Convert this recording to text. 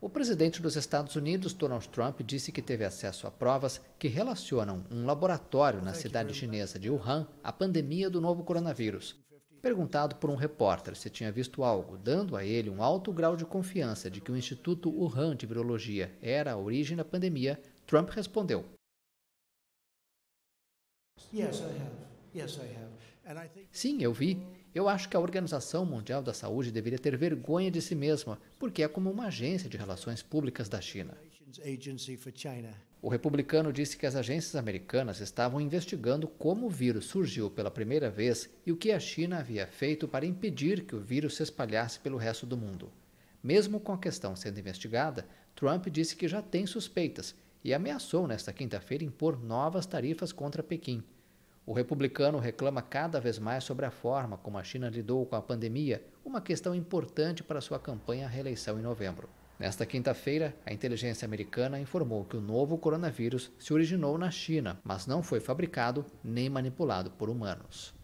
O presidente dos Estados Unidos, Donald Trump, disse que teve acesso a provas que relacionam um laboratório na cidade chinesa de Wuhan à pandemia do novo coronavírus. Perguntado por um repórter se tinha visto algo, dando a ele um alto grau de confiança de que o Instituto Wuhan de Virologia era a origem da pandemia, Trump respondeu: Sim, eu vi. Eu acho que a Organização Mundial da Saúde deveria ter vergonha de si mesma, porque é como uma agência de relações públicas da China. O republicano disse que as agências americanas estavam investigando como o vírus surgiu pela primeira vez e o que a China havia feito para impedir que o vírus se espalhasse pelo resto do mundo. Mesmo com a questão sendo investigada, Trump disse que já tem suspeitas e ameaçou nesta quinta-feira impor novas tarifas contra Pequim. O republicano reclama cada vez mais sobre a forma como a China lidou com a pandemia, uma questão importante para sua campanha à reeleição em novembro. Nesta quinta-feira, a inteligência americana informou que o novo coronavírus se originou na China, mas não foi fabricado nem manipulado por humanos.